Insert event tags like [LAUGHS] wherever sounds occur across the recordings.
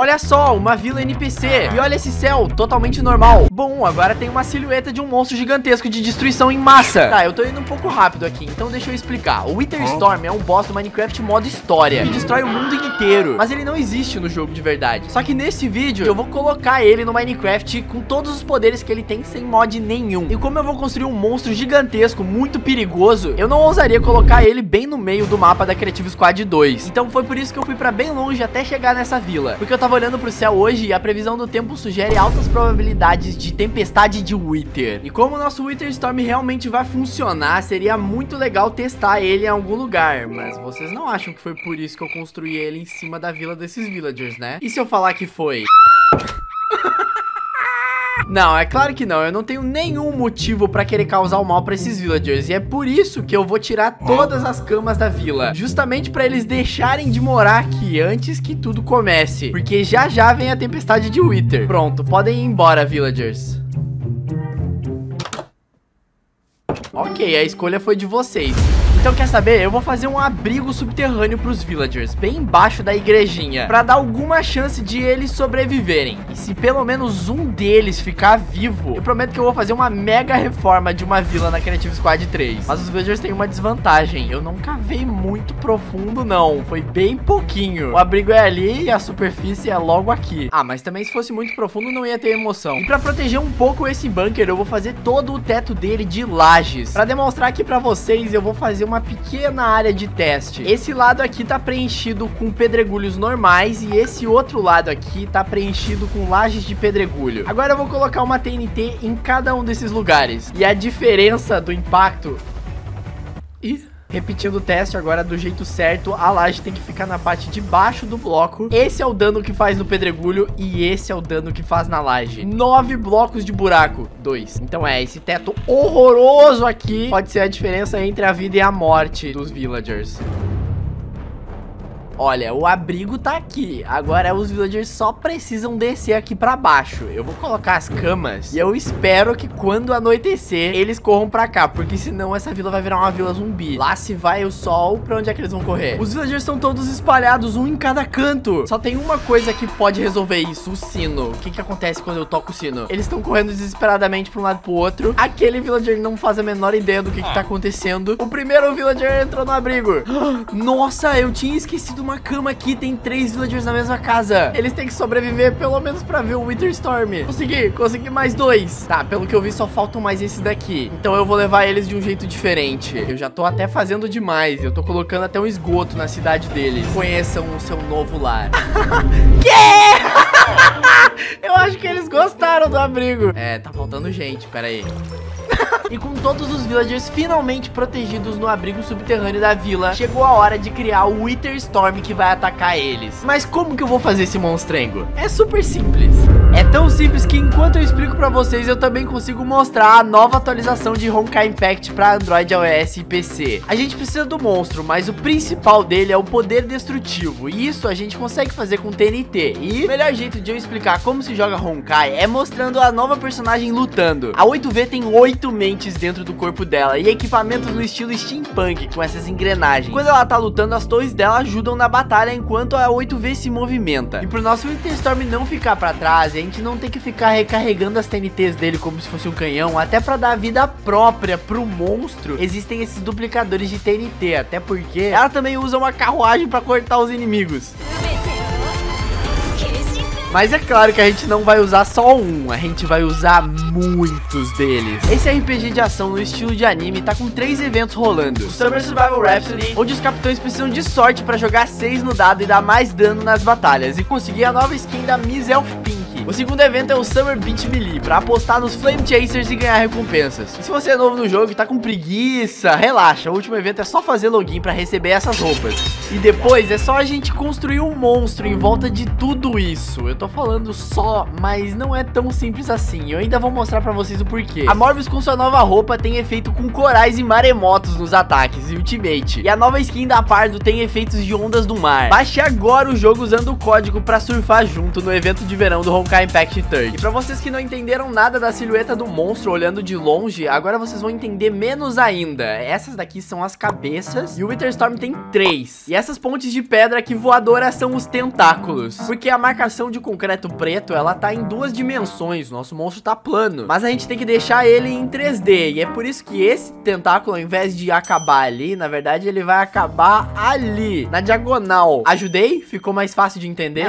Olha só, uma vila NPC. E olha esse céu, totalmente normal. Bom, agora tem uma silhueta de um monstro gigantesco de destruição em massa. Tá, eu tô indo um pouco rápido aqui, então deixa eu explicar. O Wither Storm é um boss do Minecraft modo história, que destrói o mundo inteiro. Mas ele não existe no jogo de verdade. Só que nesse vídeo, eu vou colocar ele no Minecraft com todos os poderes que ele tem sem mod nenhum. E como eu vou construir um monstro gigantesco, muito perigoso, eu não ousaria colocar ele bem no meio do mapa da Creative Squad 2. Então foi por isso que eu fui pra bem longe até chegar nessa vila. Porque eu tava tava olhando pro céu hoje e a previsão do tempo sugere altas probabilidades de tempestade de Wither. E como o nosso Wither Storm realmente vai funcionar, seria muito legal testar ele em algum lugar. Mas vocês não acham que foi por isso que eu construí ele em cima da vila desses villagers, né? E se eu falar que foi... Não, é claro que não. Eu não tenho nenhum motivo pra querer causar o mal pra esses villagers. E é por isso que eu vou tirar todas as camas da vila. Justamente pra eles deixarem de morar aqui antes que tudo comece. Porque já já vem a tempestade de Wither. Pronto, podem ir embora, villagers. Ok, a escolha foi de vocês. Então quer saber? Eu vou fazer um abrigo subterrâneo pros villagers, bem embaixo da igrejinha, pra dar alguma chance de eles sobreviverem. E se pelo menos um deles ficar vivo, eu prometo que eu vou fazer uma mega reforma de uma vila na Creative Squad 3. Mas os villagers têm uma desvantagem, eu não cavei muito profundo não, foi bem pouquinho. O abrigo é ali e a superfície é logo aqui. Ah, mas também se fosse muito profundo não ia ter emoção. E pra proteger um pouco esse bunker, eu vou fazer todo o teto dele de lajes. Pra demonstrar aqui pra vocês, eu vou fazer uma pequena área de teste. Esse lado aqui tá preenchido com pedregulhos normais e esse outro lado aqui tá preenchido com lajes de pedregulho. Agora eu vou colocar uma TNT em cada um desses lugares. E a diferença do impacto... Ih... Repetindo o teste agora do jeito certo, a laje tem que ficar na parte de baixo do bloco. Esse é o dano que faz no pedregulho e esse é o dano que faz na laje. Nove blocos de buraco, dois. Então é, esse teto horroroso aqui pode ser a diferença entre a vida e a morte dos villagers. Olha, o abrigo tá aqui. Agora os villagers só precisam descer aqui pra baixo. Eu vou colocar as camas e eu espero que quando anoitecer, eles corram pra cá. Porque senão essa vila vai virar uma vila zumbi. Lá se vai o sol, pra onde é que eles vão correr? Os villagers estão todos espalhados, um em cada canto. Só tem uma coisa que pode resolver isso, o sino. O que que acontece quando eu toco o sino? Eles estão correndo desesperadamente pra um lado pro outro. Aquele villager não faz a menor ideia do que que tá acontecendo. O primeiro villager entrou no abrigo. [GASPS] Nossa, eu tinha esquecido uma cama aqui, tem três villagers na mesma casa. Eles têm que sobreviver pelo menos pra ver o Winter Storm. Consegui, consegui mais dois. Tá, pelo que eu vi, só faltam mais esses daqui. Então eu vou levar eles de um jeito diferente. Eu já tô até fazendo demais. Eu tô colocando até um esgoto na cidade deles. Conheçam o seu novo lar. [LAUGHS] que? Eu acho que eles gostaram do abrigo. É, tá faltando gente, pera aí. [LAUGHS] e com todos os villagers finalmente protegidos no abrigo subterrâneo da vila, chegou a hora de criar o Wither Storm que vai atacar eles. Mas como que eu vou fazer esse monstrengo? É super simples. É tão simples que enquanto eu explico pra vocês, eu também consigo mostrar a nova atualização de Honkai Impact pra Android, iOS e PC. A gente precisa do monstro, mas o principal dele é o poder destrutivo. E isso a gente consegue fazer com TNT. E o melhor jeito de eu explicar como se joga Honkai é mostrando a nova personagem lutando. A 8V tem 8 mentes dentro do corpo dela e equipamentos no estilo steampunk com essas engrenagens. Quando ela tá lutando, as torres dela ajudam na batalha enquanto a 8V se movimenta. E pro nosso Winter Storm não ficar pra trás, a gente não tem que ficar recarregando as TNTs dele como se fosse um canhão, até pra dar vida própria pro monstro, existem esses duplicadores de TNT, até porque ela também usa uma carruagem pra cortar os inimigos. Mas é claro que a gente não vai usar só um, a gente vai usar muitos deles. Esse RPG de ação no estilo de anime tá com três eventos rolando. O Summer Survival Rhapsody, onde os capitães precisam de sorte para jogar 6 no dado e dar mais dano nas batalhas, e conseguir a nova skin da Miss Elf Pink. O segundo evento é o Summer Beach Melee, pra apostar nos Flame Chasers e ganhar recompensas. E se você é novo no jogo e tá com preguiça, relaxa, o último evento é só fazer login pra receber essas roupas. E depois é só a gente construir um monstro em volta de tudo isso. Eu tô falando só, mas não é tão simples assim. Eu ainda vou mostrar pra vocês o porquê. A Morbius com sua nova roupa tem efeito com corais e maremotos nos ataques e ultimate. E a nova skin da Pardo tem efeitos de ondas do mar. Baixe agora o jogo usando o código pra surfar junto no evento de verão do Honkai colocar Impact Third. E pra vocês que não entenderam nada da silhueta do monstro olhando de longe, agora vocês vão entender menos ainda. Essas daqui são as cabeças e o Wither Storm tem três. E essas pontes de pedra aqui voadoras são os tentáculos. Porque a marcação de concreto preto, ela tá em duas dimensões. Nosso monstro tá plano. Mas a gente tem que deixar ele em 3D. E é por isso que esse tentáculo, ao invés de acabar ali, na verdade ele vai acabar ali, na diagonal. Ajudei? Ficou mais fácil de entender?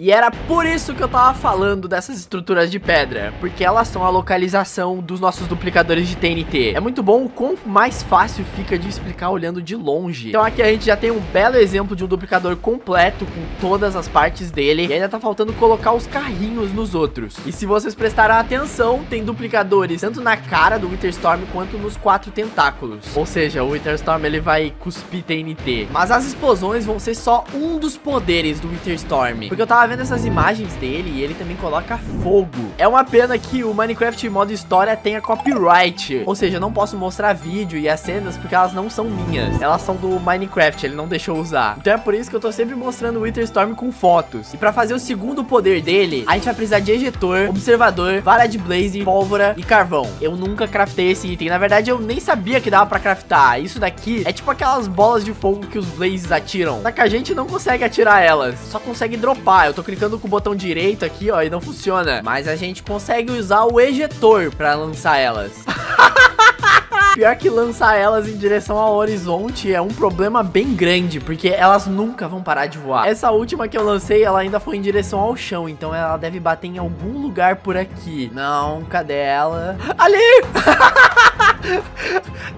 E era por isso que eu tava falando dessas estruturas de pedra. Porque elas são a localização dos nossos duplicadores de TNT. É muito bom o quão mais fácil fica de explicar olhando de longe. Então aqui a gente já tem um belo exemplo de um duplicador completo com todas as partes dele. E ainda tá faltando colocar os carrinhos nos outros. E se vocês prestarem atenção, tem duplicadores tanto na cara do Wither Storm quanto nos quatro tentáculos. Ou seja, o Wither Storm ele vai cuspir TNT. Mas as explosões vão ser só um dos poderes do Wither Storm. Porque eu tava vendo essas imagens dele e ele também coloca fogo. É uma pena que o Minecraft modo história tenha copyright. Ou seja, eu não posso mostrar vídeo e as cenas porque elas não são minhas. Elas são do Minecraft, ele não deixou usar. Então é por isso que eu tô sempre mostrando o Wither Storm com fotos. E pra fazer o segundo poder dele, a gente vai precisar de ejetor, observador, vara de blaze, pólvora e carvão. Eu nunca craftei esse item. Na verdade, eu nem sabia que dava pra craftar. Isso daqui é tipo aquelas bolas de fogo que os blazes atiram. Só que a gente não consegue atirar elas. Só consegue dropar. Eu tô clicando com o botão direito aqui, ó, e não funciona. Mas a gente consegue usar o ejetor pra lançar elas. [LAUGHS] Pior que lançar elas em direção ao horizonte é um problema bem grande, porque elas nunca vão parar de voar. Essa última que eu lancei, ela ainda foi em direção ao chão, então ela deve bater em algum lugar por aqui. Não, cadê ela? [LAUGHS] Ali! [LAUGHS]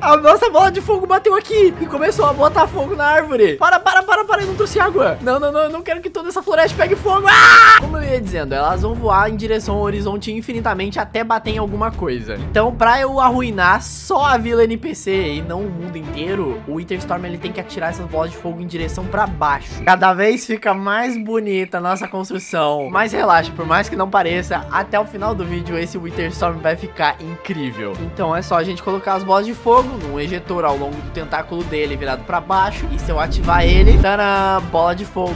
A nossa bola de fogo bateu aqui e começou a botar fogo na árvore. Para, para, para, para, eu não trouxe água. Não, não, não, eu não quero que toda essa floresta pegue fogo. Ah! Como eu ia dizendo, elas vão voar em direção ao horizonte infinitamente até bater em alguma coisa. Então, pra eu arruinar só a vila NPC e não o mundo inteiro, o Winterstorm ele tem que atirar essas bolas de fogo em direção pra baixo. Cada vez fica mais bonita a nossa construção. Mas relaxa, por mais que não pareça, até o final do vídeo esse Winterstorm vai ficar incrível. Então é só a gente colocar as bolas de fogo num ejetor ao longo do tentáculo dele virado pra baixo. E se eu ativar ele, na bola de fogo.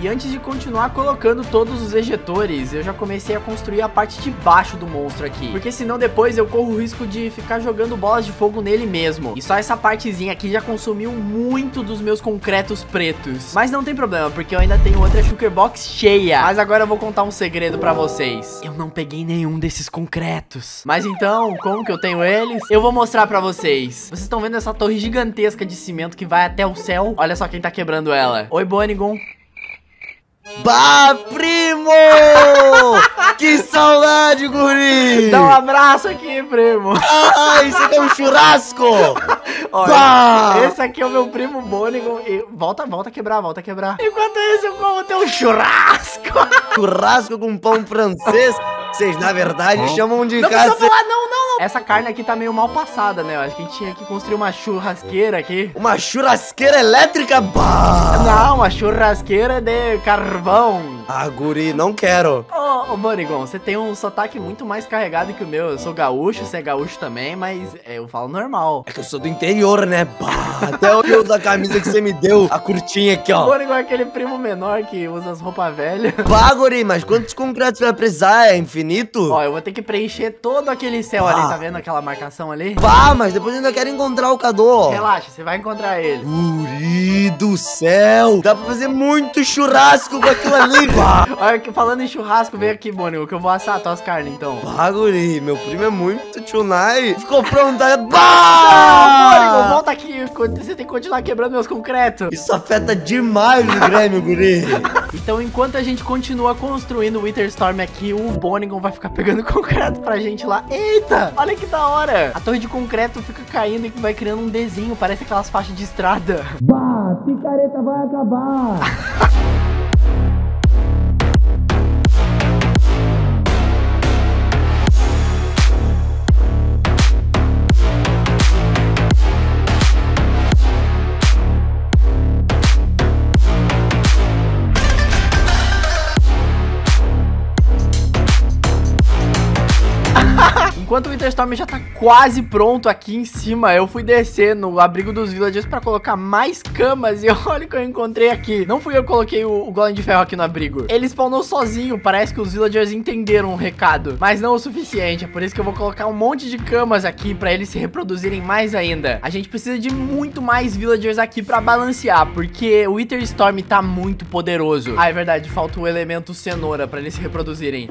E antes de continuar colocando todos os ejetores, eu já comecei a construir a parte de baixo do monstro aqui. Porque senão depois eu corro o risco de ficar jogando bolas de fogo nele mesmo. E só essa partezinha aqui já consumiu muito dos meus concretos pretos. Mas não tem problema, porque eu ainda tenho outra sugar box cheia. Mas agora eu vou contar um segredo pra vocês. Eu não peguei nenhum desses concretos. Mas então, como que eu tenho eles? Eu vou mostrar pra vocês. Vocês estão vendo essa torre gigantesca de cimento que vai até o céu? Olha só quem tá quebrando ela. Oi, Bonigon. Bah, primo! que saudade, guri! Dá um abraço aqui, primo. Ah, isso aqui é um churrasco! Olha, bah! esse aqui é o meu primo Bonigon. E volta, volta a quebrar, volta a quebrar. Enquanto isso, eu como teu churrasco. Churrasco com pão francês. Vocês, na verdade, chamam de não casa... Falar, não, não, não. Essa carne aqui tá meio mal passada, né? Eu acho que a gente tinha que construir uma churrasqueira aqui. Uma churrasqueira elétrica? Bah! Não, uma churrasqueira de carvão. Ah, guri, não quero. Ô, ô Bonigon, você tem um sotaque muito mais carregado que o meu. Eu sou gaúcho, você é gaúcho também, mas eu falo normal. É que eu sou do interior, né? Bah, até o eu da camisa que você me deu, a curtinha aqui, ó. O Bonigon é aquele primo menor que usa as roupas velhas. Bah, guri, mas quantos concretos vai precisar? É infinito? Ó, eu vou ter que preencher todo aquele céu bah. ali, tá vendo aquela marcação ali? Bah, mas depois eu ainda quero encontrar o Cadu. Relaxa, você vai encontrar ele. Guri do céu, dá pra fazer muito churrasco com aquilo ali, bah. [LAUGHS] Olha, falando em churrasco, vem aqui, Bonigon, que eu vou assar tuas carnes, então. Bah, guri, meu primo é muito chunai. Ficou pronto. Bah! Não, volta aqui, você tem que continuar quebrando meus concretos. Isso afeta demais o Grêmio, guri. [LAUGHS] então, enquanto a gente continua construindo o Witherstorm aqui, o Vai ficar pegando [LAUGHS] concreto pra gente lá. Eita, olha que da hora. A torre de concreto fica caindo e vai criando um desenho, parece aquelas faixas de estrada. Bah, picareta vai acabar. [LAUGHS] Winterstorm já tá quase pronto aqui em cima, eu fui descer no abrigo dos villagers pra colocar mais camas [LAUGHS] e olha o que eu encontrei aqui. Não fui eu que coloquei o, o golem de ferro aqui no abrigo. Ele spawnou sozinho, parece que os villagers entenderam o recado, mas não o suficiente. É por isso que eu vou colocar um monte de camas aqui pra eles se reproduzirem mais ainda. A gente precisa de muito mais villagers aqui pra balancear, porque o Winterstorm tá muito poderoso. Ah, é verdade, falta o elemento cenoura pra eles se reproduzirem.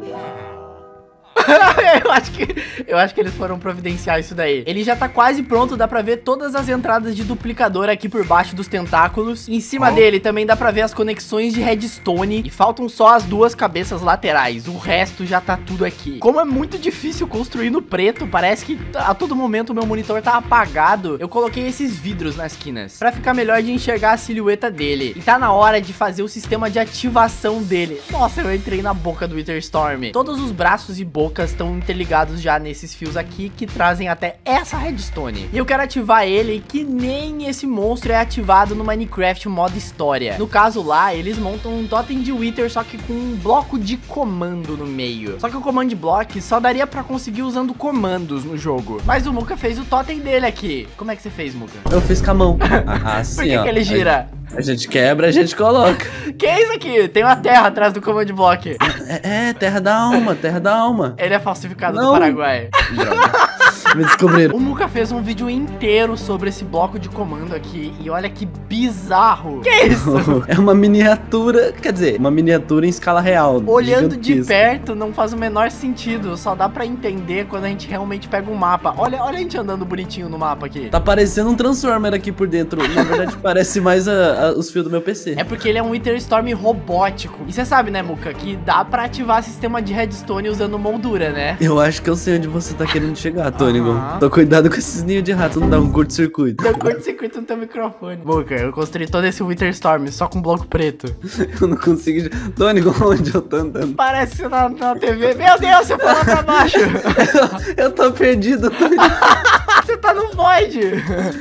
[LAUGHS] eu, acho que, eu acho que eles foram providenciar isso daí. Ele já tá quase pronto, dá pra ver todas as entradas de duplicador aqui por baixo dos tentáculos. Em cima oh. dele também dá pra ver as conexões de redstone. E faltam só as duas cabeças laterais. O resto já tá tudo aqui. Como é muito difícil construir no preto, parece que a todo momento o meu monitor tá apagado. Eu coloquei esses vidros nas esquinas. Pra ficar melhor de enxergar a silhueta dele. E tá na hora de fazer o sistema de ativação dele. Nossa, eu entrei na boca do Witherstorm. Todos os braços e boca estão interligados já nesses fios aqui que trazem até essa redstone. E eu quero ativar ele que nem esse monstro é ativado no Minecraft modo história. No caso lá, eles montam um totem de Wither só que com um bloco de comando no meio. Só que o command block só daria pra conseguir usando comandos no jogo. Mas o Muka fez o totem dele aqui. Como é que você fez, Muka? Eu fiz com a mão. [LAUGHS] Ah, assim, Por que, ó. que ele gira? A gente quebra, a gente coloca. [LAUGHS] que é isso aqui? Tem uma terra atrás do command block. É, é terra da alma, terra da alma. Ele é falsificado Não. do Paraguai. Droga. Me descobriram. O Muka fez um vídeo inteiro sobre esse bloco de comando aqui. E olha que bizarro. Que é isso? [LAUGHS] é uma miniatura, quer dizer, uma miniatura em escala real. Olhando de perto não faz o menor sentido. Só dá pra entender quando a gente realmente pega um mapa. Olha, olha a gente andando bonitinho no mapa aqui. Tá parecendo um Transformer aqui por dentro. Na verdade, [LAUGHS] parece mais a, a, os fios do meu PC. É porque ele é um Winterstorm robótico. E você sabe, né, Muka, que dá pra ativar sistema de redstone usando moldura, né? Eu acho que eu sei onde você tá querendo chegar, Tony. Uhum. Tô cuidado com esses ninhos de rato, não dá um curto-circuito. Dá um curto-circuito no teu microfone. Boca, eu construí todo esse Winter Storm só com bloco preto. [LAUGHS] eu não consigo. Tônico, [LAUGHS] onde eu tô andando? Parece que você tá na TV. Meu Deus, você foi lá pra baixo. [LAUGHS] eu tô perdido, Tônico. você tá no void.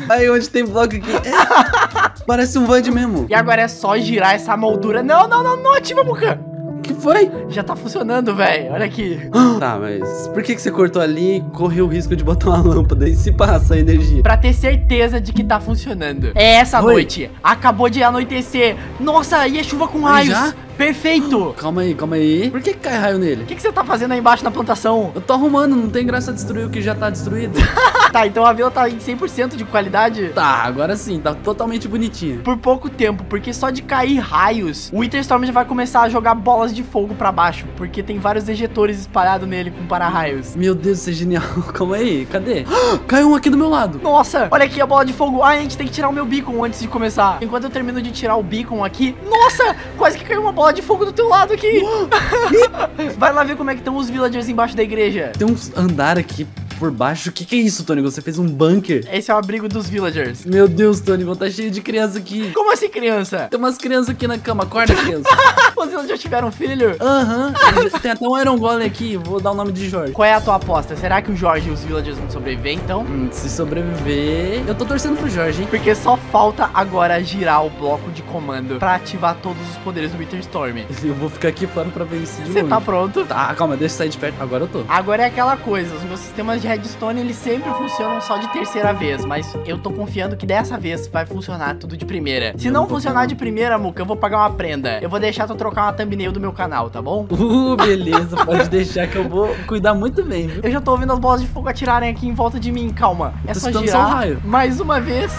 Aí onde tem bloco aqui. É. Parece um void mesmo. E agora é só girar essa moldura. Não, não, não, não ativa, Muka que foi? Já tá funcionando, velho. Olha aqui. [GASPS] Tá, mas por que, que você cortou ali e correu o risco de botar uma lâmpada e se passa a energia? Pra ter certeza de que tá funcionando. É essa Oi. noite. Acabou de anoitecer. Nossa, e é chuva com raios. Já? Perfeito! Calma aí, calma aí. Por que, que cai raio nele? O que, que você tá fazendo aí embaixo na plantação? Eu tô arrumando, não tem graça destruir o que já tá destruído. [LAUGHS] tá, então a vila tá em 100% de qualidade? Tá, agora sim, tá totalmente bonitinha. Por pouco tempo, porque só de cair raios, o Winterstorm já vai começar a jogar bolas de fogo pra baixo, porque tem vários ejetores espalhados nele com para-raios. Meu Deus, isso é genial. [LAUGHS] Calma aí, cadê? [GASPS] Caiu um aqui do meu lado. Nossa, olha aqui a bola de fogo. Ah, a gente tem que tirar o meu beacon antes de começar. Enquanto eu termino de tirar o beacon aqui, nossa, quase que caiu uma bola bola de fogo do teu lado aqui. [LAUGHS] Vai lá ver como é que estão os villagers embaixo da igreja. Tem uns andar aqui por baixo. O que, que é isso, Tony? Você fez um bunker? Esse é o abrigo dos villagers. Meu Deus, Tony, tá cheio de criança aqui. Como assim, criança? Tem umas crianças aqui na cama. Acorda, criança. Villagers já tiveram filho? Aham. Uhum. Tem até um Iron Golem aqui. Vou dar o nome de Jorge. Qual é a tua aposta? Será que o Jorge e os villagers vão sobreviver, então? Hum, se sobreviver... Eu tô torcendo pro Jorge, hein? Porque só falta agora girar o bloco de comando pra ativar todos os poderes do Winterstorm. [LAUGHS] Eu vou ficar aqui fora pra de Você tá pronto? Tá, calma, deixa eu sair de perto. Agora eu tô. Agora é aquela coisa. Os meus sistemas de redstone, eles sempre funcionam só de terceira vez, mas eu tô confiando que dessa vez vai funcionar tudo de primeira. Se não funcionar de primeira, Muca, eu vou pagar uma prenda. Eu vou deixar tu trocar uma thumbnail do meu canal, tá bom? Uh, beleza, pode deixar que eu vou cuidar muito bem, viu? Eu já tô ouvindo as bolas de fogo atirarem aqui em volta de mim, calma. É só girar mais uma vez.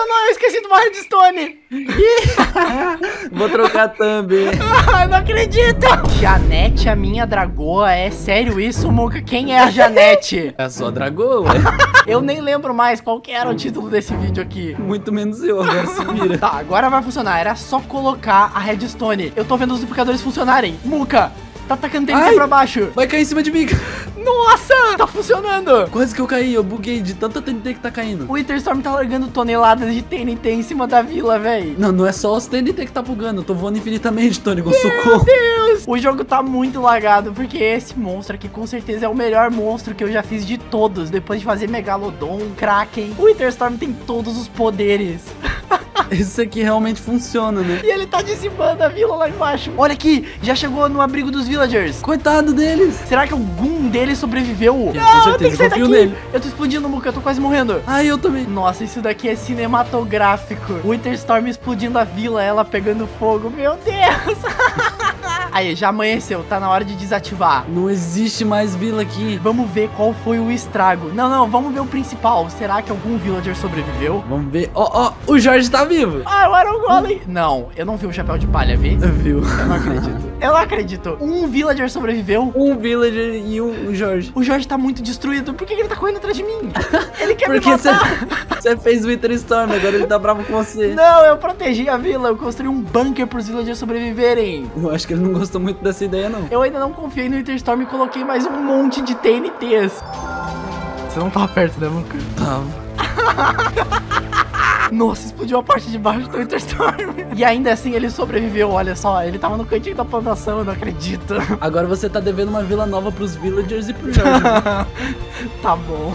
Não, não funcionou, eu esqueci do uma redstone. [LAUGHS] Vou trocar também. Ah, não acredito. Janete, a minha dragoa. É sério isso, Muca? Quem é a Janete? É a sua dragoa, ué. Eu nem lembro mais qual que era o título desse vídeo aqui. Muito menos eu, agora se vira. Tá, agora vai funcionar. Era só colocar a redstone. Eu tô vendo os duplicadores funcionarem. Muca, Tá atacando TNT pra baixo. Vai cair em cima de mim. Nossa, tá funcionando. Quase que eu caí, eu buguei de tanta TNT que tá caindo. O Winterstorm tá largando toneladas de TNT em cima da vila, velho. Não, não é só os TNT que tá bugando. Eu tô voando infinitamente, Tony, com socorro. Meu Deus. O jogo tá muito lagado, porque esse monstro aqui com certeza é o melhor monstro que eu já fiz de todos. Depois de fazer Megalodon, Kraken. O Winterstorm tem todos os poderes. Isso aqui realmente funciona, né? E ele tá dizimando a vila lá embaixo. Olha aqui, já chegou no abrigo dos villagers. Coitado deles. Será que algum deles sobreviveu? Não, certeza, tem que sair daqui. nele. Eu tô explodindo, Muca, eu tô quase morrendo. Ai, eu também. Nossa, isso daqui é cinematográfico. Winterstorm explodindo a vila, ela pegando fogo. Meu Deus! [LAUGHS] Aí, já amanheceu, tá na hora de desativar. Não existe mais vila aqui. Vamos ver qual foi o estrago. Não, não, vamos ver o principal. Será que algum villager sobreviveu? Vamos ver. Ó, ó, o Jorge tá vivo. Ah, eu era o golem. Não, eu não vi o chapéu de palha, vi? Viu? Eu não acredito. Eu não acredito. Um villager sobreviveu? Um villager e um o Jorge. O Jorge tá muito destruído. Por que ele tá correndo atrás de mim? Ele quer Porque me você, matar. você fez Winter Storm, agora ele tá bravo com você. Não, eu protegi a vila. Eu construí um bunker pros villagers sobreviverem. Eu acho que ele não gostou muito dessa ideia, não. Eu ainda não confiei no Interstorm e coloquei mais um monte de TNTs. Você não tava perto, né, Muca? Tava. [LAUGHS] Nossa, explodiu a parte de baixo do Interstorm. E ainda assim ele sobreviveu, olha só. Ele tava no cantinho da plantação, eu não acredito. Agora você tá devendo uma vila nova pros villagers e pro Jorge. [LAUGHS] tá bom.